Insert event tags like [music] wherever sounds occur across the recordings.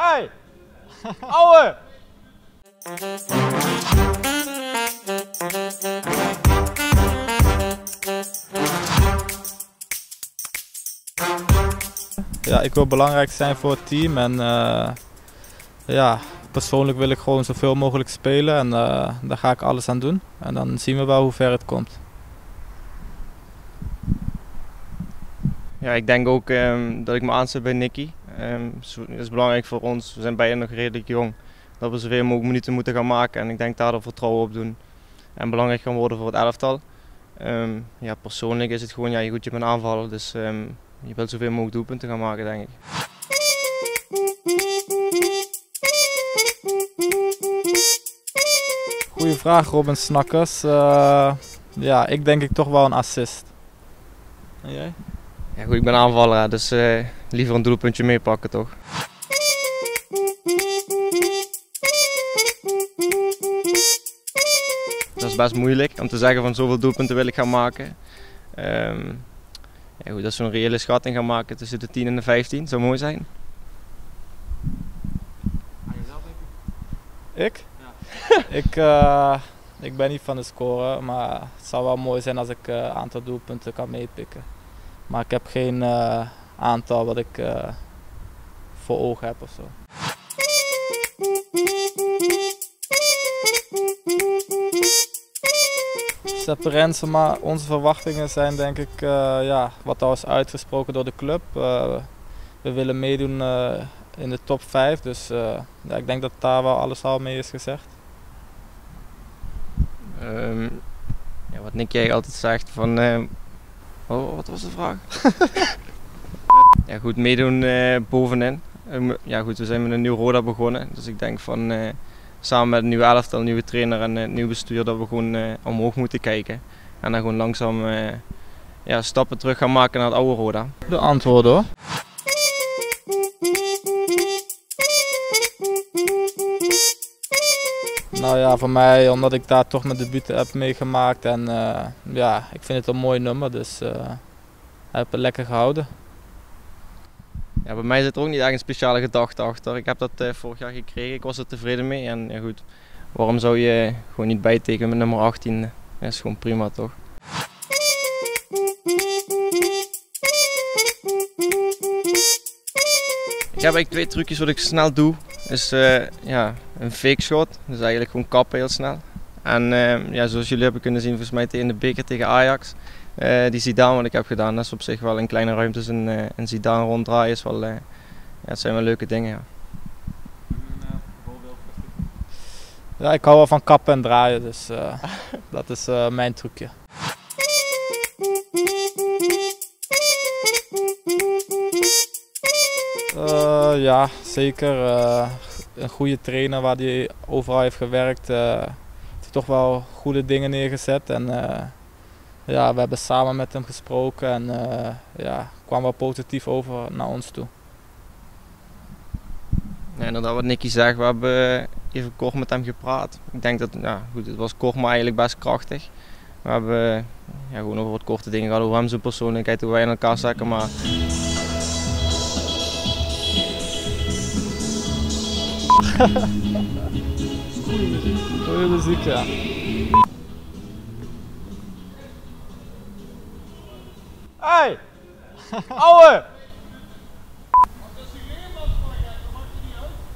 Hey! Ouwe! Ja, ik wil belangrijk zijn voor het team en eh, ja, persoonlijk wil ik gewoon zoveel mogelijk spelen en uh, daar ga ik alles aan doen. En dan zien we wel hoe ver het komt. Ja, ik denk ook um, dat ik me aansluit bij Nicky. Um, dat is belangrijk voor ons. We zijn beiden nog redelijk jong. Dat we zoveel mogelijk minuten moeten gaan maken. En ik denk daar vertrouwen op doen. En belangrijk gaan worden voor het elftal. Um, ja, persoonlijk is het gewoon, ja, goed, je bent aanvaller. Dus je wilt zoveel mogelijk doelpunten gaan maken, denk ik. Goeie vraag, Robin Snakkers. Uh, ja, ik denk ik toch wel een assist. En jij? Ja, goed, ik ben aanvaller, dus uh, liever een doelpuntje meepakken toch? Dat is best moeilijk om te zeggen van zoveel doelpunten wil ik gaan maken. Um, ja, goed, als we een reële schatting gaan maken tussen de 10 en de 15, zou mooi zijn. Ik? Ja. [laughs] ik, uh, ik ben niet van de scoren, maar het zou wel mooi zijn als ik een uh, aantal doelpunten kan meepikken. Maar ik heb geen uh, aantal wat ik voor ogen heb of zo. Sepp maar onze verwachtingen zijn denk ik uh, ja, wat al is uitgesproken door de club. We willen meedoen in de top 5, dus ja, ik denk dat daar wel alles al mee is gezegd. Um, ja, wat Nick jij altijd zegt van... Oh, wat was de vraag? [laughs] ja goed, meedoen bovenin. ja goed, we zijn met een nieuw Roda begonnen, dus ik denk van samen met een nieuwe elftal, een nieuwe trainer en een nieuw bestuur, dat we gewoon uh, omhoog moeten kijken. En dan gewoon langzaam uh, ja, stappen terug gaan maken naar het oude Roda. De antwoorden hoor. Nou ja, voor mij, omdat ik daar toch mijn debuut heb meegemaakt en uh, ja, ik vind het een mooi nummer, dus uh, heb het lekker gehouden. Ja, bij mij zit er ook niet echt een speciale gedachte achter. Ik heb dat uh, vorig jaar gekregen, ik was er tevreden mee. En ja, goed, waarom zou je gewoon niet bijtekenen met nummer 18? Dat is gewoon prima toch? Ik heb eigenlijk twee trucjes wat ik snel doe. Is uh, ja, een fake shot, dus eigenlijk gewoon kappen heel snel. En uh, ja, zoals jullie hebben kunnen zien, volgens mij tegen de beker tegen Ajax, uh, die Zidane wat ik heb gedaan, dat is op zich wel in kleine ruimtes een, uh, een Zidane ronddraaien. Is wel, ja, het zijn wel leuke dingen. Ja. ja, ik hou wel van kappen en draaien, dus [laughs] dat is mijn trucje. Ja, zeker. een goede trainer waar hij overal heeft gewerkt. heeft toch wel goede dingen neergezet. En, ja, we hebben samen met hem gesproken en ja, kwam wel positief over naar ons toe. Ja, inderdaad, wat Nicky zegt, we hebben even kort met hem gepraat. Ik denk dat, ja, goed, het was kort, maar eigenlijk best krachtig. We hebben ja, gewoon over wat korte dingen gehad, over hem zijn persoonlijkheid, hoe wij in elkaar zakken, maar... Goeie muziek, ja. Hey! Ouwe!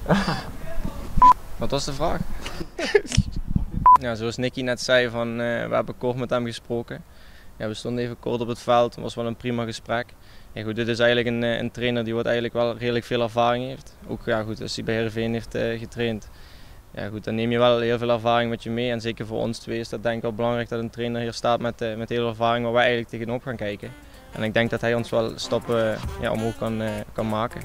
[laughs] Wat was de vraag? [laughs] ja, zoals Nicky net zei, van, uh, we hebben kort met hem gesproken. Ja, we stonden even kort op het veld, het was wel een prima gesprek. Ja, goed, dit is eigenlijk een, eh, een trainer die wat eigenlijk wel redelijk veel ervaring heeft. Ook ja, goed, als hij bij Heerenveen heeft uh, getraind, ja, goed, dan neem je wel heel veel ervaring met je mee. En zeker voor ons twee is dat denk ik wel belangrijk dat een trainer hier staat met, uh, met heel veel ervaring waar wij eigenlijk tegenop gaan kijken. En ik denk dat hij ons wel stappen ja, omhoog kan, kan maken.